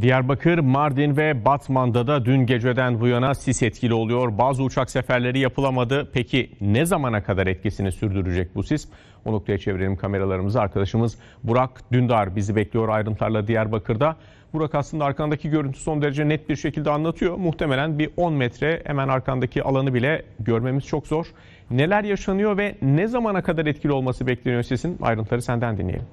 Diyarbakır, Mardin ve Batman'da da dün geceden bu yana sis etkili oluyor. Bazı uçak seferleri yapılamadı. Peki ne zamana kadar etkisini sürdürecek bu sis? O noktaya çevirelim kameralarımızı. Arkadaşımız Burak Dündar bizi bekliyor ayrıntılarla Diyarbakır'da. Burak aslında arkandaki görüntü son derece net bir şekilde anlatıyor. Muhtemelen bir 10 metre hemen arkandaki alanı bile görmemiz çok zor. Neler yaşanıyor ve ne zamana kadar etkili olması bekleniyor sisin? Ayrıntıları senden dinleyelim.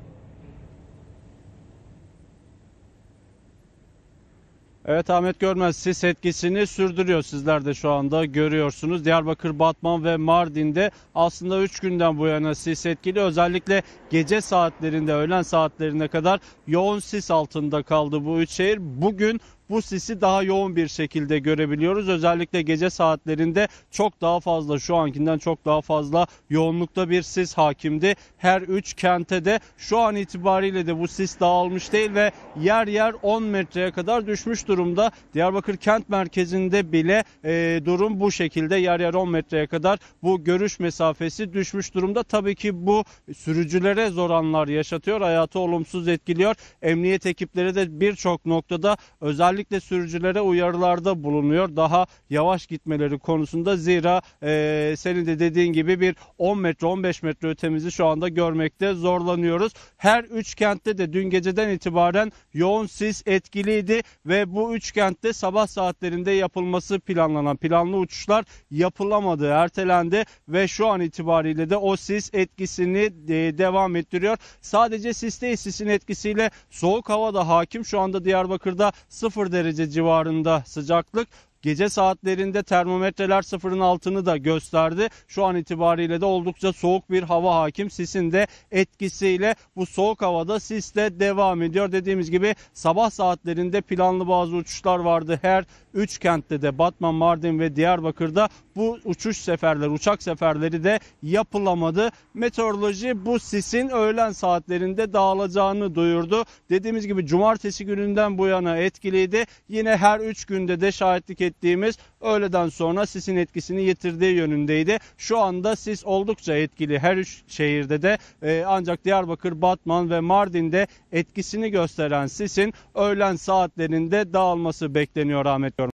Evet Ahmet Görmez sis etkisini sürdürüyor. Sizler de şu anda görüyorsunuz. Diyarbakır, Batman ve Mardin'de aslında 3 günden bu yana sis etkili. Özellikle gece saatlerinde, öğlen saatlerine kadar yoğun sis altında kaldı bu üç şehir. Bugün bu sisi daha yoğun bir şekilde görebiliyoruz. Özellikle gece saatlerinde çok daha fazla şu ankinden çok daha fazla yoğunlukta bir sis hakimdi. Her üç kente de şu an itibariyle de bu sis dağılmış değil ve yer yer 10 metreye kadar düşmüş durumda. Diyarbakır kent merkezinde bile e, durum bu şekilde yer yer 10 metreye kadar bu görüş mesafesi düşmüş durumda. Tabii ki bu sürücülere zor anlar yaşatıyor. Hayatı olumsuz etkiliyor. Emniyet ekipleri de birçok noktada özellikle özellikle sürücülere uyarılarda bulunuyor. Daha yavaş gitmeleri konusunda zira e, senin de dediğin gibi bir 10 metre 15 metre ötemizi şu anda görmekte zorlanıyoruz. Her üç kentte de dün geceden itibaren yoğun sis etkiliydi ve bu üç kentte sabah saatlerinde yapılması planlanan planlı uçuşlar yapılamadı, ertelendi ve şu an itibariyle de o sis etkisini e, devam ettiriyor. Sadece sis değil sisin etkisiyle soğuk hava da hakim. Şu anda Diyarbakır'da 0 0 derece civarında sıcaklık. Gece saatlerinde termometreler sıfırın altını da gösterdi. Şu an itibariyle de oldukça soğuk bir hava hakim. Sisin de etkisiyle bu soğuk havada sis de devam ediyor. Dediğimiz gibi sabah saatlerinde planlı bazı uçuşlar vardı. Her 3 kentte de Batman, Mardin ve Diyarbakır'da bu uçuş seferleri, uçak seferleri de yapılamadı. Meteoroloji bu sisin öğlen saatlerinde dağılacağını duyurdu. Dediğimiz gibi cumartesi gününden bu yana etkiliydi. Yine her 3 günde de şahitlik ettiğimiz öğleden sonra sisin etkisini yitirdiği yönündeydi. Şu anda sis oldukça etkili her üç şehirde de e, ancak Diyarbakır, Batman ve Mardin'de etkisini gösteren sisin öğlen saatlerinde dağılması bekleniyor Ahmet Görmez.